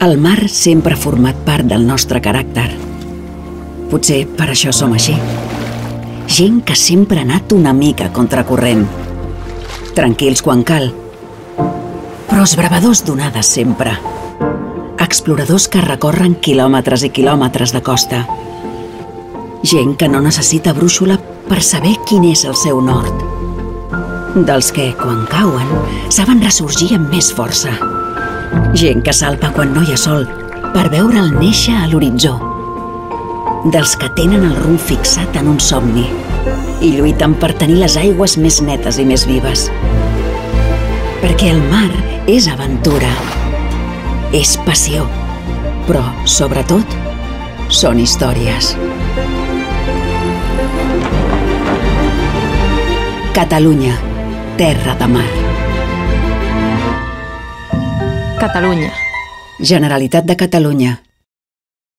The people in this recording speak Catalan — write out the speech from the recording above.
El mar sempre ha format part del nostre caràcter. Potser per això som així. Gent que sempre ha anat una mica contracorrent. Tranquils quan cal. Però esbravadors d'onades sempre. Exploradors que recorren quilòmetres i quilòmetres de costa. Gent que no necessita brúixola per saber quin és el seu nord. Dels que, quan cauen, saben ressorgir amb més força. Gent que salpa quan no hi ha sol per veure'l néixer a l'horitzó. Dels que tenen el rumb fixat en un somni i lluiten per tenir les aigües més netes i més vives. Perquè el mar és aventura, és passió, però, sobretot, són històries. Catalunya, terra de mar. Catalunya. Generalitat de Catalunya.